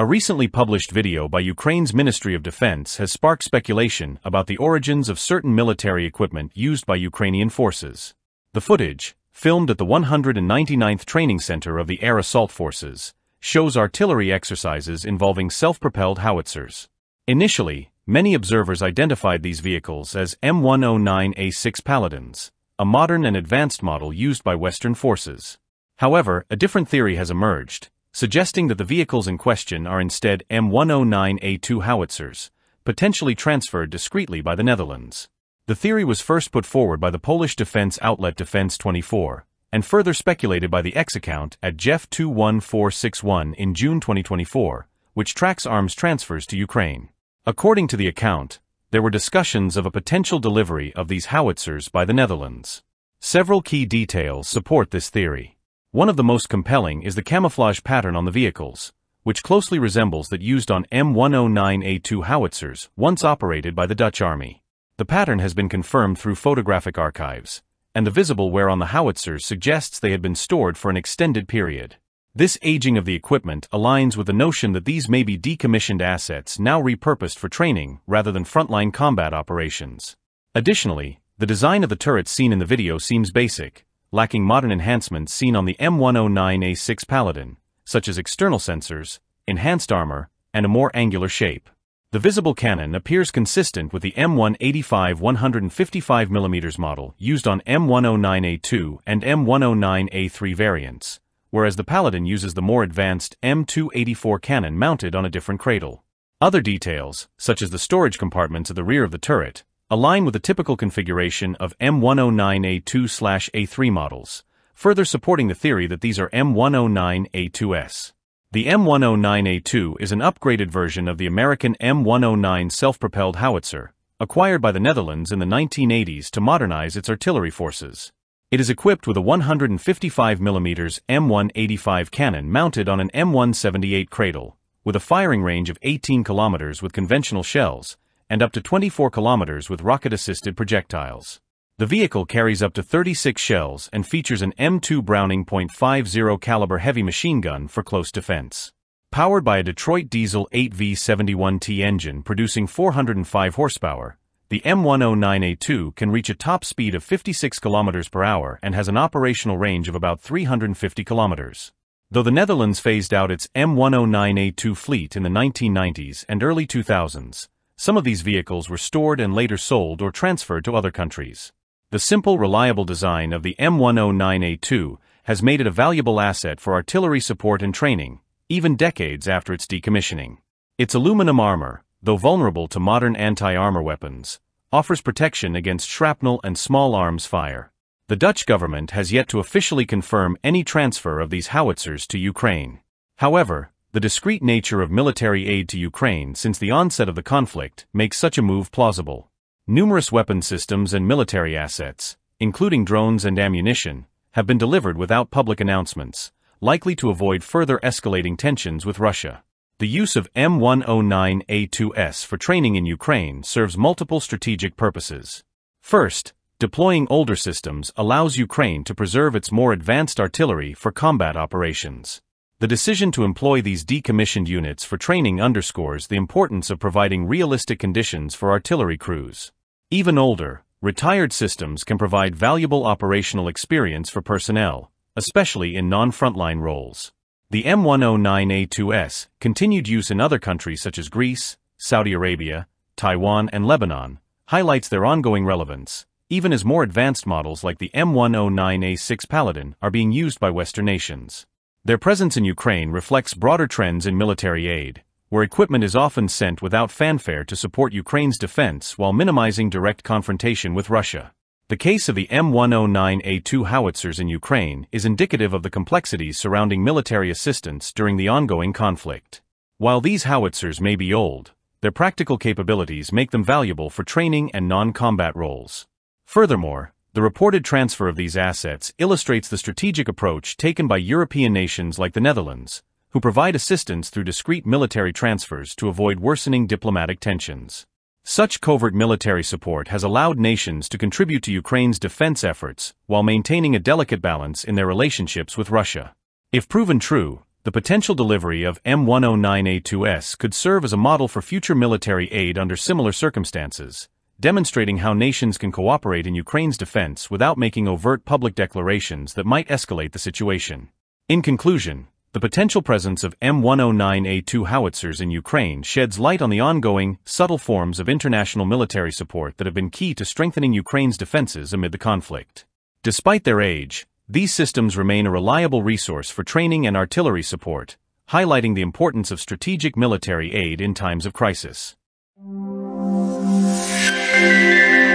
A recently published video by Ukraine's Ministry of Defense has sparked speculation about the origins of certain military equipment used by Ukrainian forces. The footage, filmed at the 199th Training Center of the Air Assault Forces, shows artillery exercises involving self-propelled howitzers. Initially, many observers identified these vehicles as M109A6 Paladins, a modern and advanced model used by Western forces. However, a different theory has emerged, suggesting that the vehicles in question are instead M109A2 howitzers, potentially transferred discreetly by the Netherlands. The theory was first put forward by the Polish defense outlet Defense 24, and further speculated by the X account at Jeff21461 in June 2024, which tracks arms transfers to Ukraine. According to the account, there were discussions of a potential delivery of these howitzers by the Netherlands. Several key details support this theory. One of the most compelling is the camouflage pattern on the vehicles, which closely resembles that used on M109A2 howitzers once operated by the Dutch Army. The pattern has been confirmed through photographic archives, and the visible wear on the howitzers suggests they had been stored for an extended period. This aging of the equipment aligns with the notion that these may be decommissioned assets now repurposed for training rather than frontline combat operations. Additionally, the design of the turrets seen in the video seems basic, lacking modern enhancements seen on the M109A6 Paladin, such as external sensors, enhanced armor, and a more angular shape. The visible cannon appears consistent with the M185 155mm model used on M109A2 and M109A3 variants, whereas the Paladin uses the more advanced M284 cannon mounted on a different cradle. Other details, such as the storage compartments at the rear of the turret, align with the typical configuration of M109A2-A3 models, further supporting the theory that these are M109A2S. The M109A2 is an upgraded version of the American M109 self-propelled howitzer, acquired by the Netherlands in the 1980s to modernize its artillery forces. It is equipped with a 155mm M185 cannon mounted on an M178 cradle, with a firing range of 18 kilometers with conventional shells, and up to 24 kilometers with rocket-assisted projectiles. The vehicle carries up to 36 shells and features an M2 Browning .50 caliber heavy machine gun for close defense. Powered by a Detroit Diesel 8V71T engine producing 405 horsepower, the M109A2 can reach a top speed of 56 km per hour and has an operational range of about 350 kilometers. Though the Netherlands phased out its M109A2 fleet in the 1990s and early 2000s, some of these vehicles were stored and later sold or transferred to other countries. The simple, reliable design of the M109A2 has made it a valuable asset for artillery support and training, even decades after its decommissioning. Its aluminum armor, though vulnerable to modern anti-armor weapons, offers protection against shrapnel and small arms fire. The Dutch government has yet to officially confirm any transfer of these howitzers to Ukraine. However, the discreet nature of military aid to Ukraine since the onset of the conflict makes such a move plausible. Numerous weapon systems and military assets, including drones and ammunition, have been delivered without public announcements, likely to avoid further escalating tensions with Russia. The use of M109A2S for training in Ukraine serves multiple strategic purposes. First, deploying older systems allows Ukraine to preserve its more advanced artillery for combat operations. The decision to employ these decommissioned units for training underscores the importance of providing realistic conditions for artillery crews. Even older, retired systems can provide valuable operational experience for personnel, especially in non-frontline roles. The M109A2S continued use in other countries such as Greece, Saudi Arabia, Taiwan, and Lebanon highlights their ongoing relevance, even as more advanced models like the M109A6 Paladin are being used by Western nations. Their presence in Ukraine reflects broader trends in military aid, where equipment is often sent without fanfare to support Ukraine's defense while minimizing direct confrontation with Russia. The case of the M109A2 howitzers in Ukraine is indicative of the complexities surrounding military assistance during the ongoing conflict. While these howitzers may be old, their practical capabilities make them valuable for training and non-combat roles. Furthermore, the reported transfer of these assets illustrates the strategic approach taken by European nations like the Netherlands, who provide assistance through discreet military transfers to avoid worsening diplomatic tensions. Such covert military support has allowed nations to contribute to Ukraine's defense efforts while maintaining a delicate balance in their relationships with Russia. If proven true, the potential delivery of M109A2S could serve as a model for future military aid under similar circumstances, demonstrating how nations can cooperate in Ukraine's defense without making overt public declarations that might escalate the situation. In conclusion, the potential presence of M109A2 howitzers in Ukraine sheds light on the ongoing, subtle forms of international military support that have been key to strengthening Ukraine's defenses amid the conflict. Despite their age, these systems remain a reliable resource for training and artillery support, highlighting the importance of strategic military aid in times of crisis. Música